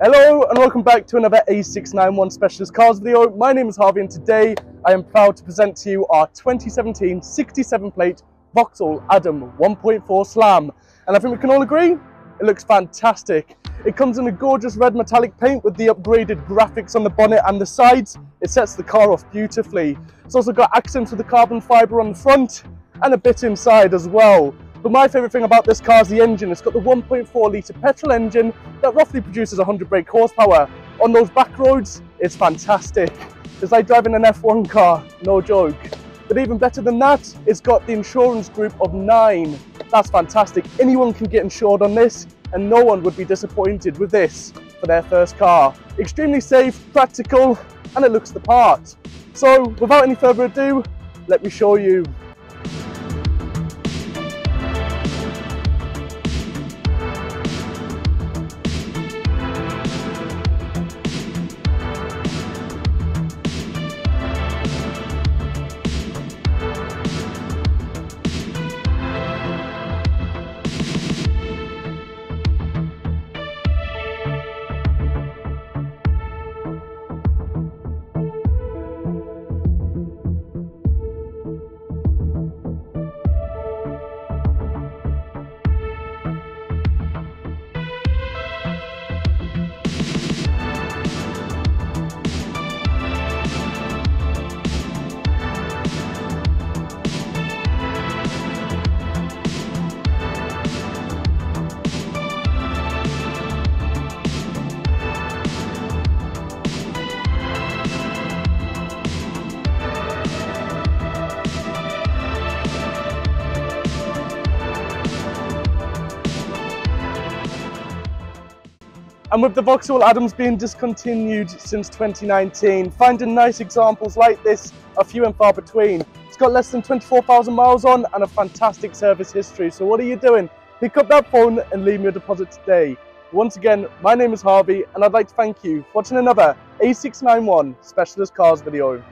Hello and welcome back to another A690 Specialist Cars video. My name is Harvey and today I am proud to present to you our 2017 67 plate Vauxhall Adam 1.4 Slam. And I think we can all agree, it looks fantastic. It comes in a gorgeous red metallic paint with the upgraded graphics on the bonnet and the sides. It sets the car off beautifully. It's also got accents with the carbon fibre on the front and a bit inside as well. But my favourite thing about this car is the engine. It's got the 1.4 litre petrol engine that roughly produces 100 brake horsepower. On those back roads, it's fantastic. It's like driving an F1 car, no joke. But even better than that, it's got the insurance group of nine. That's fantastic. Anyone can get insured on this and no one would be disappointed with this for their first car. Extremely safe, practical, and it looks the part. So without any further ado, let me show you And with the Vauxhall Adams being discontinued since 2019, finding nice examples like this are few and far between. It's got less than 24,000 miles on and a fantastic service history. So what are you doing? Pick up that phone and leave me a deposit today. Once again, my name is Harvey and I'd like to thank you for watching another A690 Specialist Cars video.